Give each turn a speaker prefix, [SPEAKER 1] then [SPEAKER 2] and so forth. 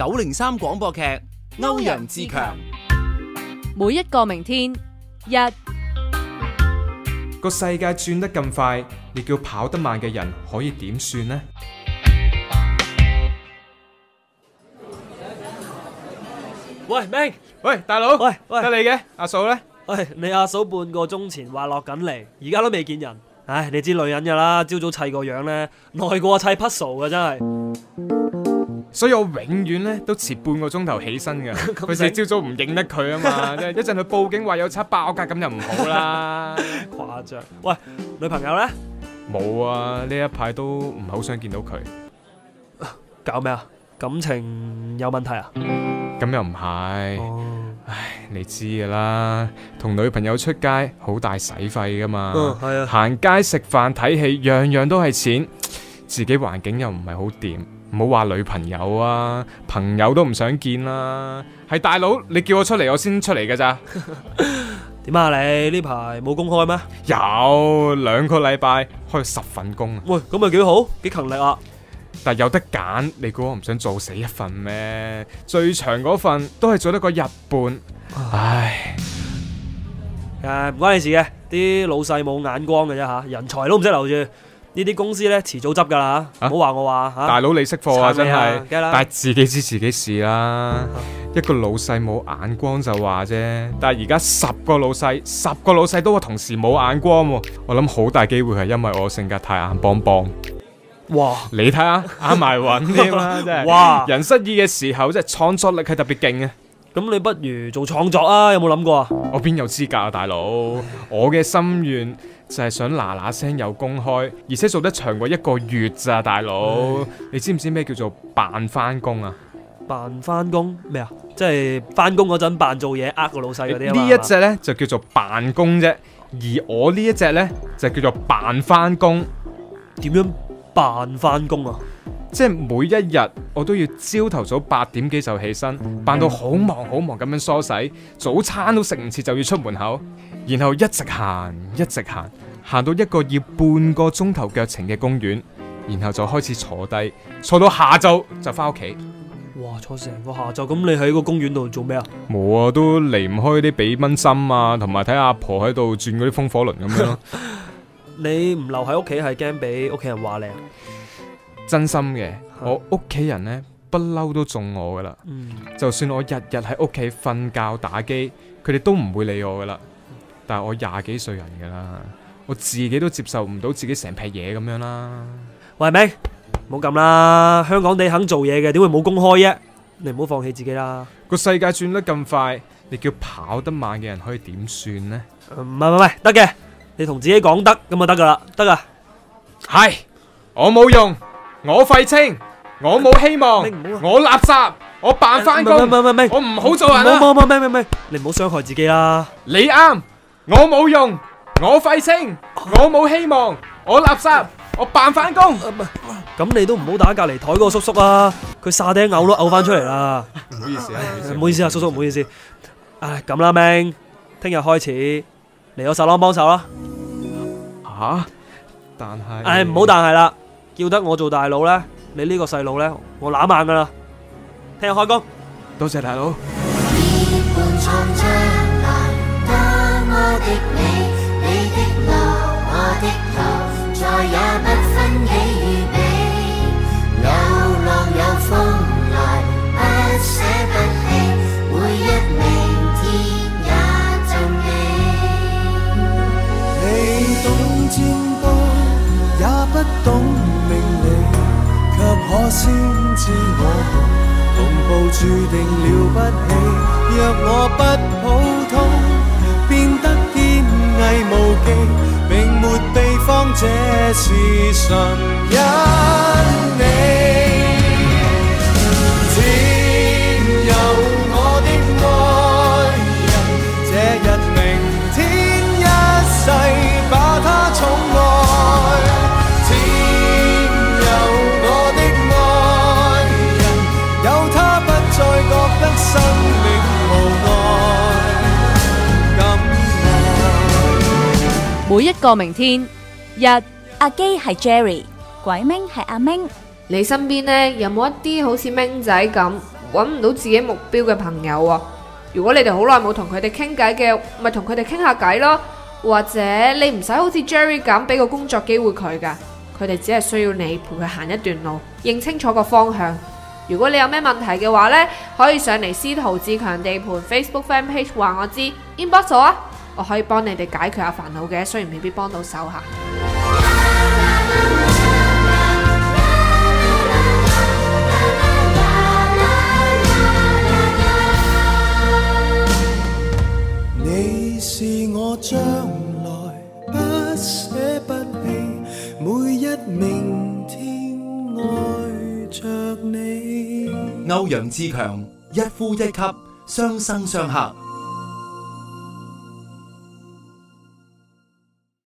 [SPEAKER 1] 九零三廣播劇《歐陽自強》。
[SPEAKER 2] 每一個明天，一
[SPEAKER 3] 個世界轉得咁快，你叫跑得慢嘅人可以點算呢？
[SPEAKER 4] 喂，明，
[SPEAKER 3] 喂，大佬，
[SPEAKER 4] 喂喂
[SPEAKER 3] 得你嘅阿嫂呢？
[SPEAKER 4] 喂，你阿嫂半個鐘前話落緊嚟，而家都未見人。唉，你知女人噶啦，朝早砌個樣呢，耐過砌 puzzle 噶真係。
[SPEAKER 3] 所以我永遠咧都遲半個鐘頭起身嘅，佢
[SPEAKER 4] 醒
[SPEAKER 3] 哋朝早唔認得佢啊嘛，一陣佢報警話有賊爆格咁就唔好啦。
[SPEAKER 4] 誇張。喂，女朋友呢？
[SPEAKER 3] 冇啊，呢一排都唔係好想見到佢。
[SPEAKER 4] 搞咩啊？感情有問題啊？
[SPEAKER 3] 咁又唔係，
[SPEAKER 4] 哦，
[SPEAKER 3] 唉，你知噶啦，同女朋友出街好大使費噶嘛。
[SPEAKER 4] 嗯，係啊。
[SPEAKER 3] 行街食飯睇戲，樣樣都係錢，自己環境又唔係好掂，唔好話女朋友啊，朋友都唔想見啦。係大佬，你叫我出嚟，我先出嚟噶咋？
[SPEAKER 4] 點啊你？呢排冇公開咩？
[SPEAKER 3] 有兩個禮拜開十份工啊，
[SPEAKER 4] 喂，咁咪幾好，幾勤力啊！
[SPEAKER 3] 但有得揀，你估我唔想做死一份咩？最長嗰份都係做得個日半，唉，
[SPEAKER 4] 誒，唔關你事嘅，啲老細冇眼光嘅啫吓，人才都唔識留住。呢啲公司咧遲早執噶啦唔好話我話吓。
[SPEAKER 3] 大佬你識貨啊，真
[SPEAKER 4] 撐你啊
[SPEAKER 3] 係，
[SPEAKER 4] 梗係啦
[SPEAKER 3] 但係自己知自己事啦。一個老細冇眼光就話啫，但係而家十個老細，十個老細都話同時冇眼光喎。我諗好大機會係因為我性格太硬邦邦。
[SPEAKER 4] 哇！
[SPEAKER 3] 你睇下啱埋運添啦，真係。
[SPEAKER 4] 哇
[SPEAKER 3] 人失意嘅時候，即係創作力係特別勁嘅。
[SPEAKER 4] 咁你不如做創作啊？有冇諗過啊？
[SPEAKER 3] 我邊有資格啊，大佬？我嘅心願就係想嗱嗱聲有公開，而且做得長過一個月咋，大佬。你知唔知咩叫做扮翻工啊？
[SPEAKER 4] 扮翻工咩啊？即係翻工嗰陣扮做嘢，呃個老細嗰啲啊嘛
[SPEAKER 3] 呢一隻呢，就叫做辦公啫，而我呢一隻呢，就叫做扮翻工，
[SPEAKER 4] 點樣扮翻工啊？
[SPEAKER 3] 即係每一日我都要朝頭早八點幾就起身，扮到好忙好忙咁樣梳洗，早餐都食唔切就要出門口，然後一直行一直行，行到一個要半個鐘頭腳程嘅公園，然後就開始坐低，坐到下晝就翻屋企。
[SPEAKER 4] 哇！坐成個下晝，咁你喺個公園度做咩啊？
[SPEAKER 3] 冇啊，都離唔開啲俾蚊針啊，同埋睇阿婆喺度轉嗰啲風火輪咁樣咯。
[SPEAKER 4] 你唔留喺屋企係驚俾屋企人話你啊？
[SPEAKER 3] 真心嘅，我屋企人呢，不嬲都中我噶啦。
[SPEAKER 4] 嗯，
[SPEAKER 3] 就算我日日喺屋企瞓覺打機，佢哋都唔會理我噶啦。但係我廿幾歲人噶啦，我自己都接受唔到自己成劈嘢咁樣啦。
[SPEAKER 4] 喂明，唔好咁啦，香港地肯做嘢嘅，點會冇公開啫？你唔好放棄自己啦。
[SPEAKER 3] 個世界轉得咁快，你叫跑得慢嘅人可以點算呢？
[SPEAKER 4] 呃唔係唔係唔係，得嘅，你同自己講得咁就得噶啦，得噶。
[SPEAKER 3] 係我冇用，我廢青，我冇希望我垃圾，我扮翻工，我唔好做人啦。
[SPEAKER 4] 唔好唔好唔好唔好，你唔好傷害自己啦。
[SPEAKER 3] 你啱，我冇用，我廢青，我冇希望，我垃圾，我扮翻工。
[SPEAKER 4] 咁你都唔好打隔離台嗰個叔叔啊，佢沙丁嘔都嘔翻出嚟啦。
[SPEAKER 3] 唔好意思啊，
[SPEAKER 4] 唔好意思啊，叔叔唔好意思。唉，咁啦，明，聽日開始嚟我沙朗幫手啦。
[SPEAKER 3] 吓，但係
[SPEAKER 4] 唉，唔好但係啦，叫得我做大佬咧，你呢個細路咧，我攬硬噶啦。聽日開工。
[SPEAKER 3] 多謝大佬。
[SPEAKER 5] 的你，你的路，我的路，再也不分己与彼。有浪有風來，不捨不棄，每一明天也盡你。
[SPEAKER 6] 你懂占卜，也不懂命理，卻可先知我同步注定了不起。若我不普秘方，這是純因你。只有我的愛人，這日明天一世把他寵愛。只有我的愛人，有他不再覺得生命無奈。咁愛。
[SPEAKER 2] 每一個明天，一
[SPEAKER 7] 阿基係 Jerry，鬼明係阿明，
[SPEAKER 8] 你身邊呢，有冇一啲好似明仔咁
[SPEAKER 7] 揾唔到自己目標嘅朋友啊。如果你哋好耐冇同佢哋傾偈嘅，咪同佢哋傾下偈咯。或者你唔使好似 Jerry 咁俾個工作機會佢噶，佢哋只係需要你陪佢行一段路，認清楚個方向。如果你有咩問題嘅話呢，可以上嚟司徒志強地盤 Facebook Fan Page 話我知，inbox 我啊，我可以幫你哋解決下煩惱嘅，雖然未必幫到手吓。
[SPEAKER 6] 你是我將來不捨不棄，每一明天愛着你。
[SPEAKER 1] 歐陽志強一呼一吸，相生相克。